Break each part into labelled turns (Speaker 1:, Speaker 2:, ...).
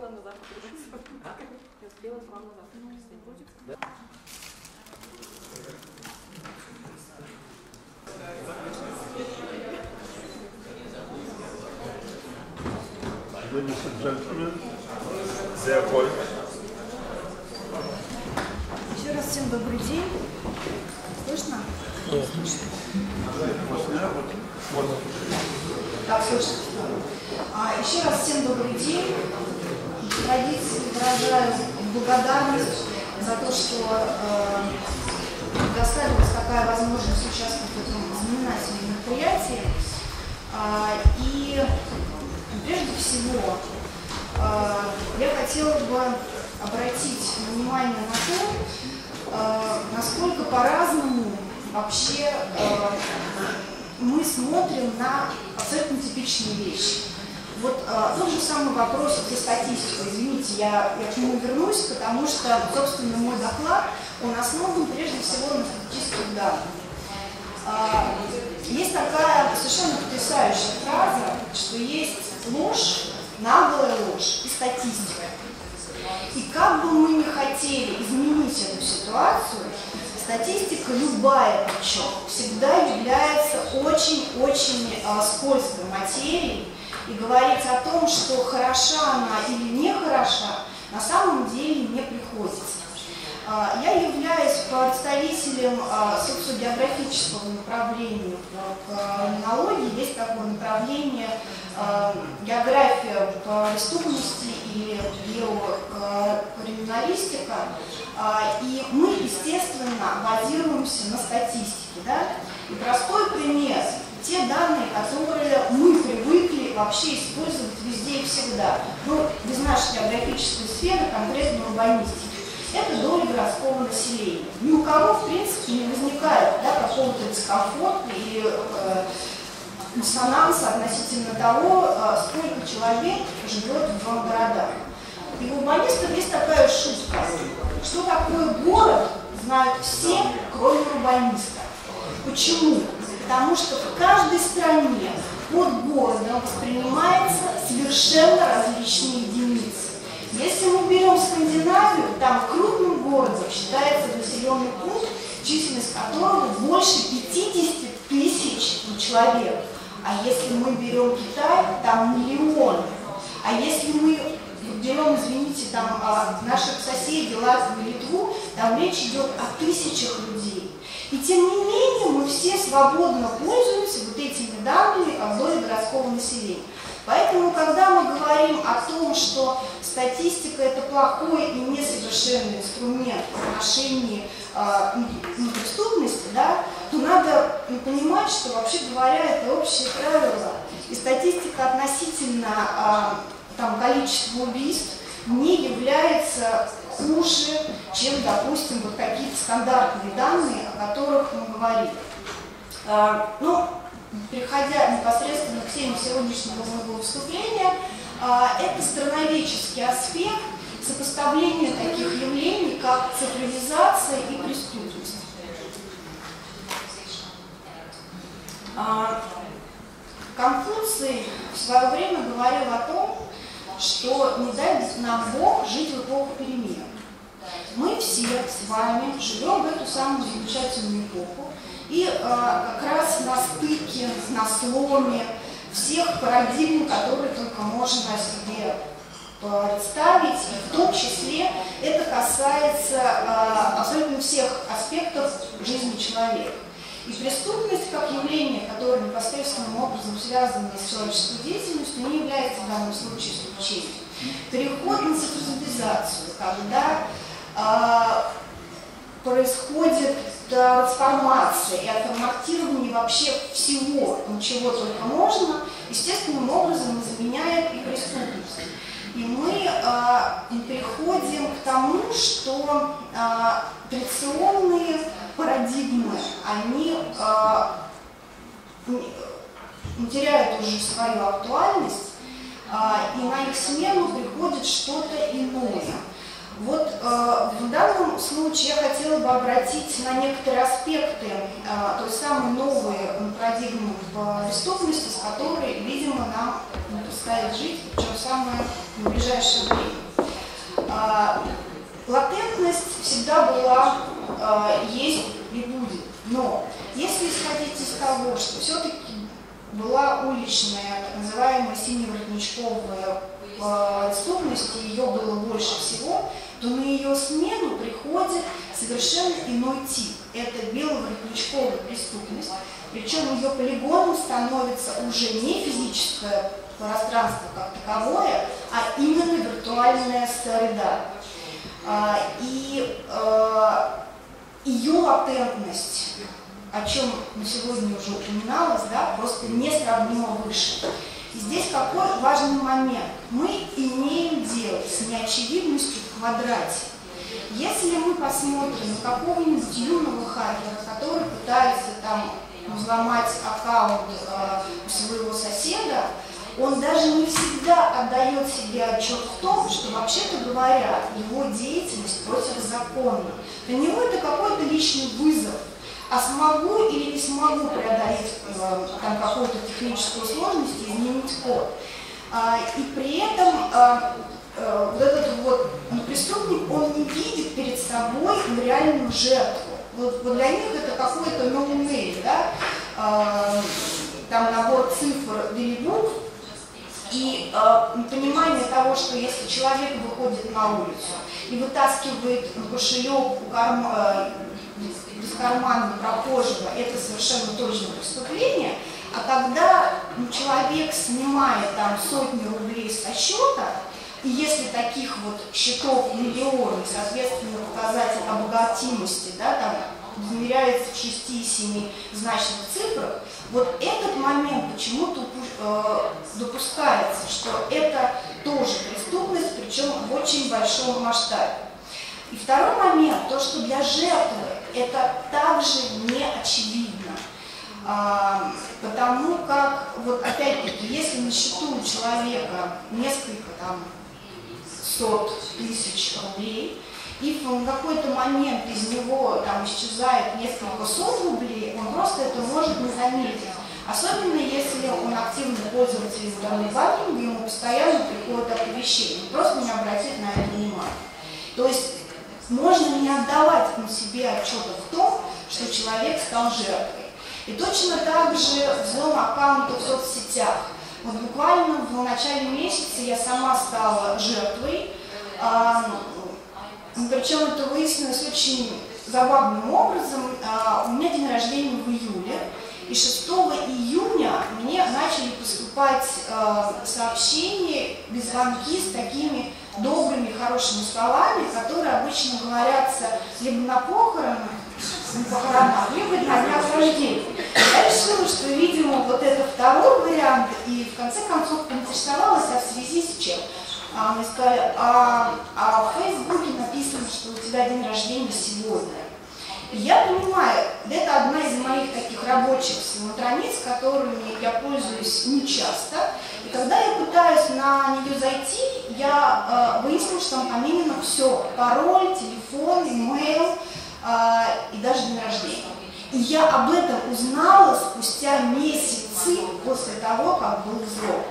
Speaker 1: успела на завтра Не успела к вам на завтра присоединиться.
Speaker 2: Ladies and gentlemen, wohl.
Speaker 3: Еще раз всем добрый день. Слышно? Так, слышно. А, еще раз всем добрый день. В Традиции выражаю благодарность за то, что э, такая возможность участвовать в этом знаменательном мероприятии. А, и прежде всего э, я хотела бы обратить внимание на то, э, насколько по-разному вообще э, мы смотрим на абсолютно типичные вещи. Вот э, тот же самый вопрос про статистику. Извините, я, я к нему вернусь, потому что, собственно, мой доклад, он основан прежде всего на статистических данных. А, есть такая совершенно потрясающая фраза, что есть ложь, наглая ложь и статистика. И как бы мы ни хотели изменить эту ситуацию, статистика, любая причем, всегда является очень-очень э, скользкой материей, и говорить о том, что хороша она или не хороша, на самом деле не приходится. А, я являюсь представителем а, социогеографического направления в криминологии. Есть такое направление а, география преступности или биокриминалистика. И мы, естественно, базируемся на статистике. Да? И простой пример – те данные, которые мы привыкли вообще использовать везде и всегда. Ну, без нашей географической сферы, конкретно урбанистики это доля городского населения. Ни у кого, в принципе, не возникает да, какого-то дискомфорта или э, диссонанса относительно того, э, сколько человек живет в городах. И у урбанистов есть такая шутка, что такое город, знают все, кроме урбаниста. Почему? Потому что в каждой стране под городом воспринимается совершенно различные единицы. Если мы берем Скандинавию, там крупным городом считается населенный пункт, численность которого больше 50 тысяч человек. А если мы берем Китай, там миллион. А если мы берем, извините, там а, наших соседей, Латвию, Литву, там речь идет о тысячах людей. И тем не менее мы все свободно пользуемся вот этими данными о доле городского населения. Поэтому, когда мы говорим о том, что статистика это плохой и несовершенный инструмент в отношении э, преступности, да, то надо понимать, что вообще говоря, это общее правило. И статистика относительно э, там, количества убийств не является хуже, чем, допустим, вот какие-то стандартные данные, о которых мы говорим. Э, ну, переходя непосредственно к теме сегодняшнего моего выступления, а, это страноведческий аспект сопоставления таких явлений, как цифровизация и преступность. А, Конфуций в свое время говорил о том, что не дай нам Бог жить в эпоху перемен. Мы все с вами живем в эту самую замечательную эпоху, и э, как раз на стыке, на сломе всех парадигм, которые только можно себе представить, и в том числе это касается э, абсолютно всех аспектов жизни человека. И преступность как явление, которое непосредственным образом связано с человеческой деятельностью, не является в данном случае исключением. Переход на цифровизацию, когда э, происходит трансформация и отформатирование вообще всего, чего только можно, естественным образом заменяет и преступность. И мы э, переходим к тому, что э, традиционные парадигмы, они э, теряют уже свою актуальность, э, и на их смену приходит что-то иное. Вот э, в данном случае я хотела бы обратить на некоторые аспекты э, той самой новой парадигмы в преступности, с которой, видимо, нам предстоит жить, причем в самое ближайшее время. А, латентность всегда была, а, есть и будет. Но если исходить из того, что все-таки была уличная, так называемая синеворотничковая преступность, и ее было больше всего, то на ее смену приходит совершенно иной тип. Это беловоротничковая преступность, причем ее полигоном становится уже не физическое пространство как таковое, а именно виртуальная среда. А, и а, ее латентность, о чем на сегодня уже упоминалось, да, просто несравнимо выше. И здесь какой важный момент. Мы имеем дело с неочевидностью в квадрате. Если мы посмотрим на какого-нибудь юного хакера, который пытается там взломать аккаунт э, своего соседа, он даже не всегда отдает себе отчет в том, что вообще-то говоря, его деятельность противозаконна. Для него это какой-то личный вызов. А смогу или не смогу преодолеть э, там какую-то техническую сложность и изменить код. А, и при этом а, а, вот этот вот преступник, он не видит перед собой реальную жертву. Вот, вот для них это какой-то no да, а, там набор цифр или букв, и э, понимание того, что если человек выходит на улицу и вытаскивает кошелек у карма, э, из кармана прохожего, это совершенно точно преступление, а когда человек снимает там сотни рублей со счета, и если таких вот счетов миллионы, соответственно, показатель обогатимости, да, там измеряется в 6-7 значных цифрах, вот этот момент почему-то э, допускается, что это тоже преступность, причем в очень большом масштабе. И второй момент, то, что для жертвы это также не очевидно. А, потому как, вот опять-таки, если на счету у человека несколько там сот тысяч рублей, и в какой-то момент из него там исчезает несколько сот рублей, он просто это может не заметить. Особенно если он активный пользователь удаленного банкинга, ему постоянно приходят оповещения, просто не обратит на это внимания. То есть можно не отдавать на себе отчета в том, что человек стал жертвой. И точно так же взлом аккаунта в соцсетях. Вот буквально в начале месяца я сама стала жертвой. Причем это выяснилось очень забавным образом. А, у меня день рождения в июле, и 6 июня мне начали поступать а, сообщения звонки с такими добрыми, хорошими словами, которые обычно говорятся либо на похоронах, на похоронах, либо на днях рождения. Я решила, что, видимо, вот это второй вариант, и в конце концов поинтересовалась, а в связи с чем? А, мы сказали, а, а в Фейсбуке написано, что у тебя день рождения сегодня. Я понимаю, это одна из моих таких рабочих страниц, которыми я пользуюсь нечасто. И когда я пытаюсь на нее зайти, я э, выяснила, что там именно все. Пароль, телефон, имейл э, и даже день рождения. И я об этом узнала спустя месяцы после того, как был взлом.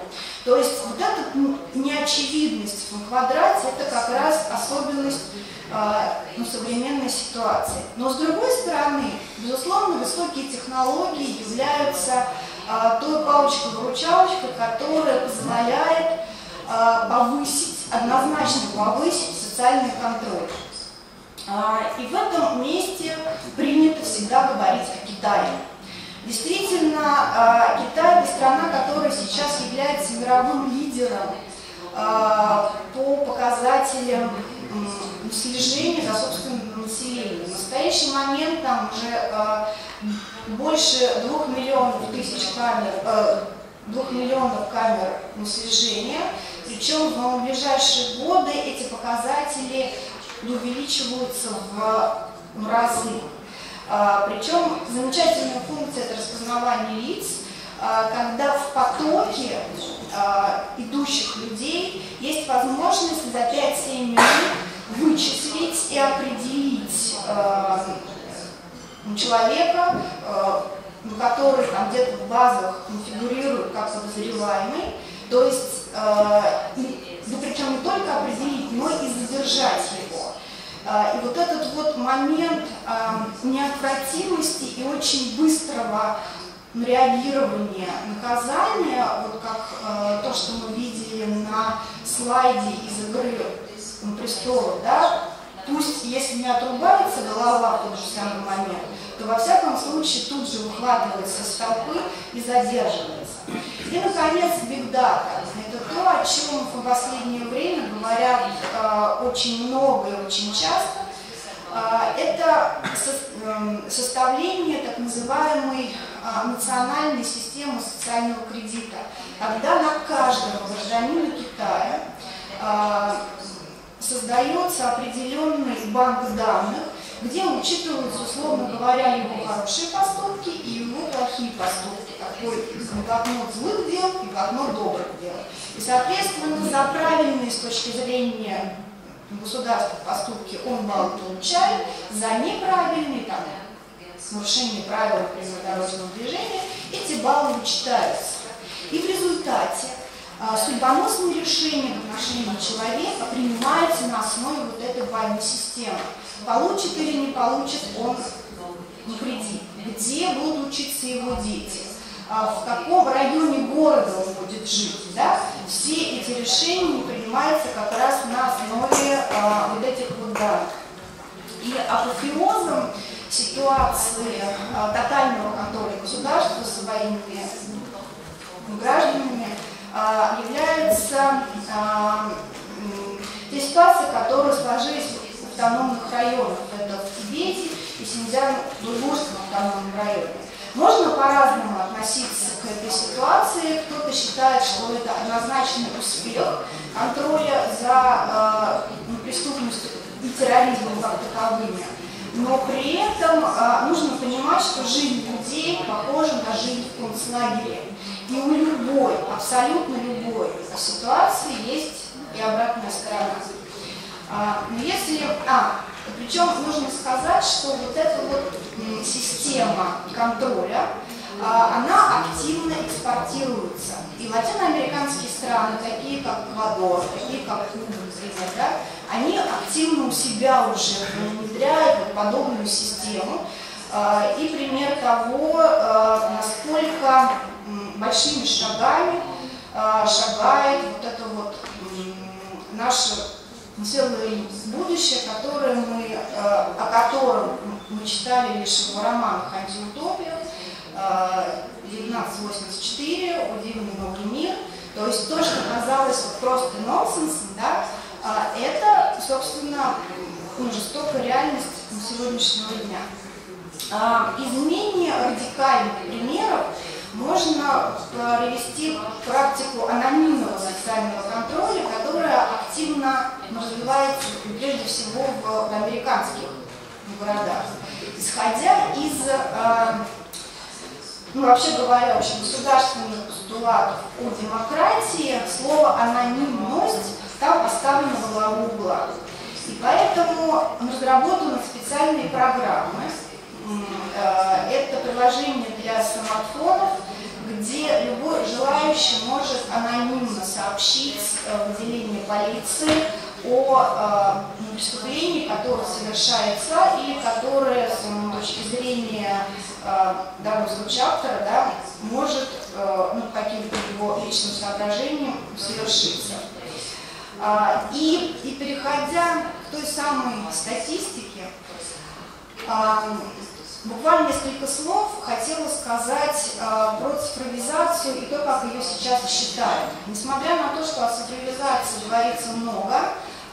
Speaker 3: То есть вот эта неочевидность в квадрате – это как раз особенность э, ну, современной ситуации. Но с другой стороны, безусловно, высокие технологии являются э, той палочкой-выручалочкой, которая позволяет э, повысить, однозначно повысить социальный контроль. И в этом месте принято всегда говорить о Китае. Действительно, а, Китай – это страна, которая сейчас является мировым лидером а, по показателям слежения за собственным населением. В настоящий момент там уже а, больше двух миллионов тысяч камер, двух миллионов камер слежения, причем в ближайшие годы эти показатели увеличиваются в разы. А, Причем замечательная функция это распознавание лиц, а, когда в потоке а, идущих людей есть возможность за 5-7 минут вычислить и определить человека, который там где-то в базах фигурирует как подозреваемый, То есть, э, да причем не только определить, но и задержать его. Э, и вот этот вот момент э, неотвратимости и очень быстрого реагирования наказания, вот как э, то, что мы видели на слайде из игры престолов, да, пусть если не отрубается голова в тот же самый момент, то во всяком случае тут же выхватывается с толпы и задерживается. И, наконец. Это то, о чем в последнее время говорят э, очень много и очень часто. Э, это со, э, составление так называемой э, национальной системы социального кредита, когда на каждого гражданина Китая создается определенный банк данных, где учитываются, условно говоря, его хорошие поступки и плохие поступки, такой блокнот злых дел и блокнот добрых дел. И, соответственно, за правильные с точки зрения государства поступки он балл получает, за неправильные, там, нарушение правил дорожного движения, эти баллы вычитаются. И в результате а, судьбоносные решения в отношении человека принимаются на основе вот этой двойной системы. Получит или не получит он кредит, где будут учиться его дети, а, в каком районе города он будет жить. Да? Все эти решения принимаются как раз на основе а, вот этих вот данных. И апофеозом ситуации а, тотального контроля государства своими гражданами а, является а, те ситуации, которые сложились в автономных районах. Это в Тибете и Синьцзян-Уйгурском автономном районе. Можно по-разному относиться к этой ситуации. Кто-то считает, что это однозначный успех контроля за э, преступностью и терроризмом как таковыми. Но при этом э, нужно понимать, что жизнь людей похожа на жизнь в концлагере. И у любой, абсолютно любой ситуации есть и обратная сторона. А, но если, а, причем нужно сказать, что вот эта вот система контроля, а, она активно экспортируется. И латиноамериканские страны, такие как Эквадор, такие как Куба, да, они активно у себя уже внедряют подобную систему. А, и пример того, насколько большими шагами а, шагает вот это вот наше целое будущее, которое мы, а, о котором мы читали лишь в романах «Антиутопия», 1984, а, «О дивный новый мир». То есть то, что казалось просто нонсенсом, да, это, собственно, ну, жестокая реальность сегодняшнего дня. Изменение радикальных примеров можно привести практику анонимного социального контроля, которая активно развивается прежде всего в американских городах. Исходя из, э, ну, вообще говоря, общегосударственных постулатов о демократии, слово «анонимность» там поставлено во главу угла. И поэтому разработаны специальные программы, Э, это приложение для смартфонов, где любой желающий может анонимно сообщить э, в отделение полиции о э, преступлении, которое совершается или которое, с точки зрения данного случая автора, да, может ну, каким-то его личным соображением совершиться. И, и переходя к той самой статистике, Буквально несколько слов хотела сказать э, про цифровизацию и то, как ее сейчас считают. Несмотря на то, что о цифровизации говорится много,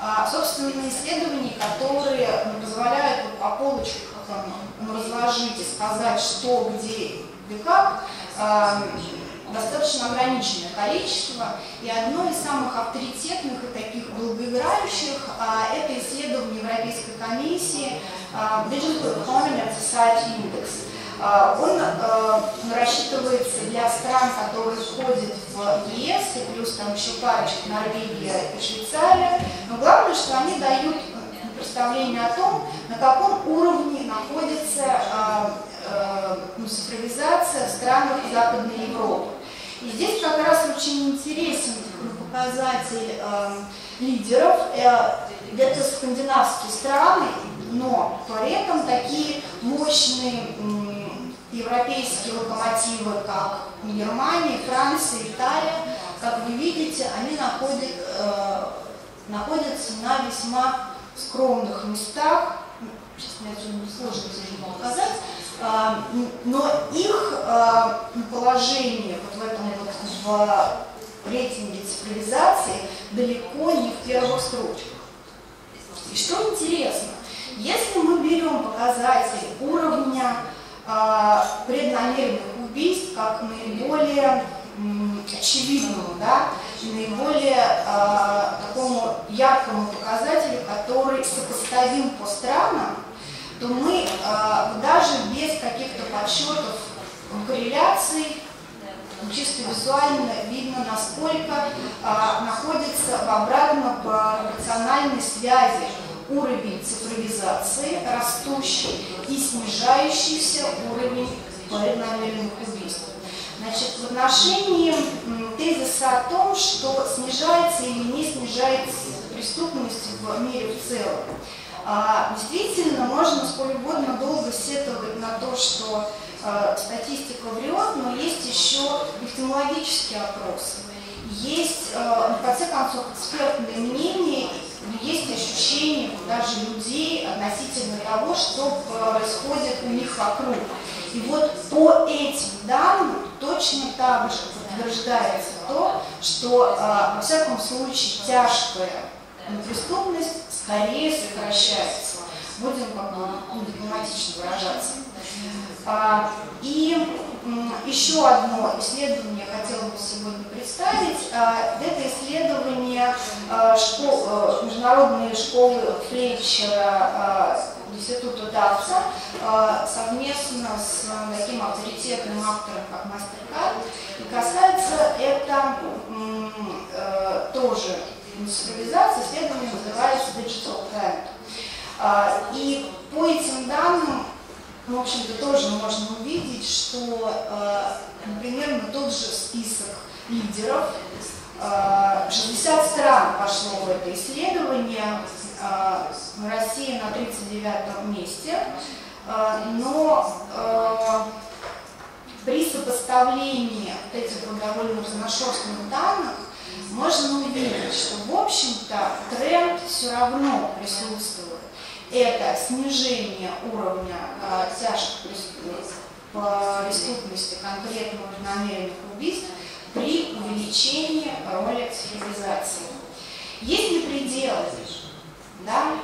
Speaker 3: э, собственно, исследований, которые позволяют по полочкам ну, разложить и сказать, что, где и как, э, достаточно ограниченное количество. И одно из самых авторитетных и таких долгоиграющих а, это исследование Европейской комиссии Digital Economy and Society Index. Он а, рассчитывается для стран, которые входят в ЕС, и плюс там еще парочка Норвегия и Швейцария. Но главное, что они дают представление о том, на каком уровне находится ну, цифровизация в странах Западной Европы. И здесь как раз очень интересен показатель э, лидеров. Э, это скандинавские страны, но при этом такие мощные э, европейские локомотивы, как Германия, Франция, Италия, как вы видите, они находят, э, находятся на весьма скромных местах. Сейчас мне отсюда сложно здесь показать. А, но их а, положение вот в этом вот в рейтинге цифровизации далеко не в первых строчках. И что интересно, если мы берем показатель уровня а, преднамеренных убийств как наиболее очевидному, да, наиболее э, такому яркому показателю, который сопоставим по странам, то мы э, даже без каких-то подсчетов корреляций чисто визуально видно, насколько э, находится в обратно пропорциональной связи уровень цифровизации растущий и снижающийся уровень преднамеренных убийств. Значит, в отношении тезиса о том, что снижается или не снижается преступность в мире в целом, а, действительно, можно сколь угодно долго сетовать на то, что а, статистика врет, но есть еще эпидемиологические опросы. Есть, а, в конце концов, экспертное мнение, есть ощущение даже людей относительно того, что происходит у них вокруг. И вот по этим данным точно так же подтверждается то, что, во всяком случае, тяжкая преступность скорее сокращается. Будем как бы ну, дипломатично выражаться. А, и еще одно исследование хотела бы сегодня представить. А, это исследование а, школ, а, международной школы Флейчера а, Института Давца а, совместно с таким авторитетным автором, как Мастеркард. И касается это а, тоже индустриализации исследование называется Digital. А, и по этим данным, в общем-то, тоже можно увидеть, что, например, на тот же список лидеров 60 а, стран пошло в это исследование, Россия на 39 месте, но при сопоставлении вот этих вот довольно разношерстных данных можно увидеть, что в общем-то тренд все равно присутствует. Это снижение уровня э, тяжких преступности, конкретного намеренных убийств при увеличении роли цивилизации. Есть ли пределы? Да?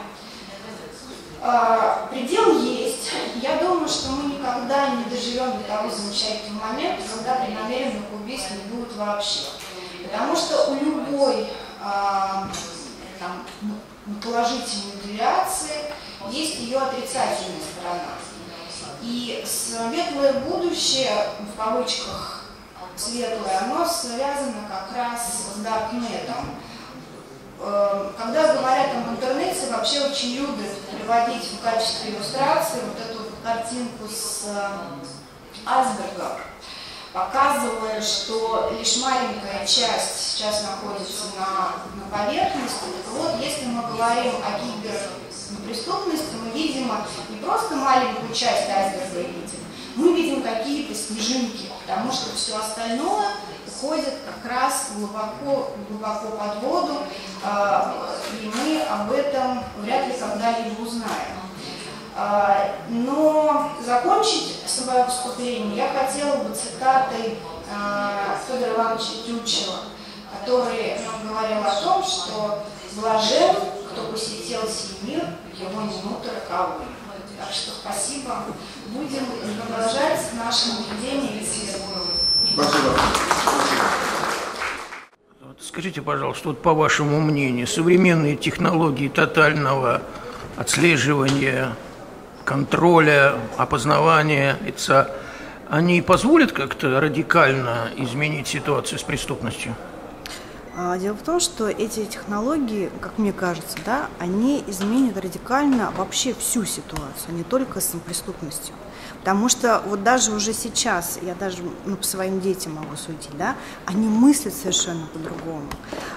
Speaker 3: Э, предел есть. Я думаю, что мы никогда не доживем до того замечательного момента, когда преднамеренных убийств не будет вообще. Потому что у любой а, там, положительной девиации есть ее отрицательная сторона. И светлое будущее, в кавычках светлое, оно связано как раз с Даркнетом. Э, когда говорят об интернете, вообще очень любят приводить в качестве иллюстрации вот эту картинку с э, айсбергом показывая, что лишь маленькая часть сейчас находится на, на поверхности. Вот если мы говорим о киберпреступности, мы видим не просто маленькую часть айсберга видим, мы видим какие-то снежинки, потому что все остальное уходит как раз глубоко, глубоко под воду, а, и мы об этом вряд ли когда-либо узнаем. А, но закончить свое выступление я хотела бы цитатой а, Федора Ивановича Тютчева, который нам говорил о том, что блажен, кто посетил мир, его минуты роковые. Так что спасибо. Будем продолжать наше наблюдение и исследование. Спасибо.
Speaker 4: Скажите, пожалуйста, вот по вашему мнению, современные технологии тотального отслеживания контроля, опознавания лица, они позволят как-то радикально изменить ситуацию с преступностью?
Speaker 3: А, Дело в том, что эти технологии, как мне кажется, да, они изменят радикально вообще всю ситуацию, а не только с преступностью. Потому что вот даже уже сейчас, я даже ну, по своим детям могу судить, да, они мыслят совершенно по-другому.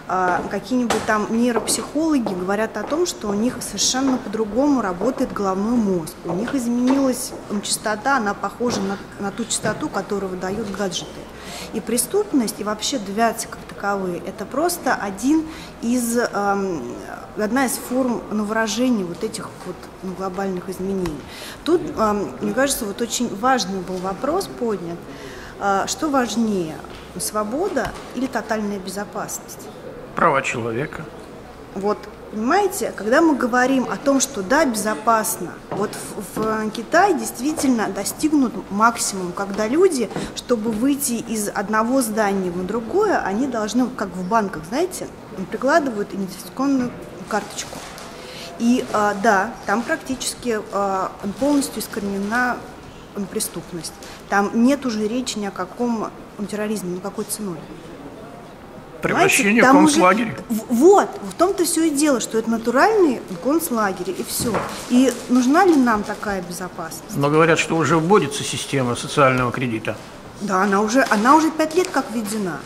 Speaker 3: А, какие-нибудь там нейропсихологи говорят о том, что у них совершенно по-другому работает головной мозг. У них изменилась частота, она похожа на, на ту частоту, которую выдают гаджеты. И преступность, и вообще девиации как таковые, это просто один из, эм, одна из форм ну, выражения вот этих вот ну, глобальных изменений. Тут, эм, мне кажется, вот очень важный был вопрос поднят, э, что важнее, свобода или тотальная безопасность?
Speaker 4: Права человека.
Speaker 3: Вот, понимаете, когда мы говорим о том, что да, безопасно, вот в, в Китае действительно достигнут максимум, когда люди, чтобы выйти из одного здания в другое, они должны, как в банках, знаете, прикладывают идентификационную карточку. И а, да, там практически а, полностью искоренена преступность. Там нет уже речи ни о каком терроризме, никакой ценой.
Speaker 4: Превращение в концлагерь.
Speaker 3: в- Вот, в том-то все и дело, что это натуральные концлагеря, и все. И нужна ли нам такая безопасность?
Speaker 4: Но говорят, что уже вводится система социального кредита.
Speaker 3: Да, она уже, она уже пять лет как введена.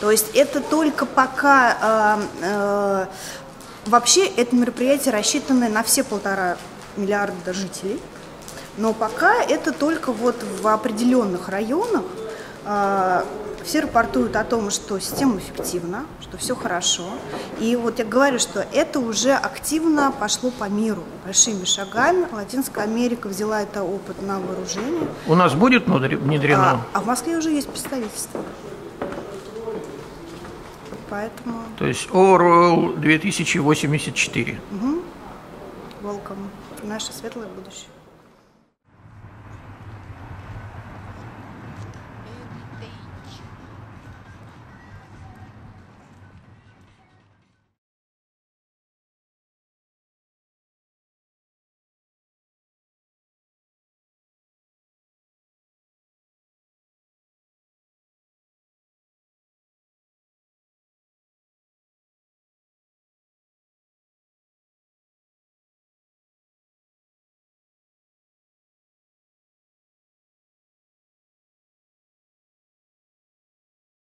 Speaker 3: То есть это только пока... э, э, вообще это мероприятие рассчитано на все полтора миллиарда жителей. Но пока это только вот в определенных районах. э, все рапортуют о том, что система эффективна, что все хорошо. И вот я говорю, что это уже активно пошло по миру большими шагами. Латинская Америка взяла это опыт на вооружение.
Speaker 4: У нас будет внедрено?
Speaker 3: А, а в Москве уже есть представительство. Поэтому
Speaker 4: То есть Орвелл 2084.
Speaker 3: welcome в наше светлое будущее.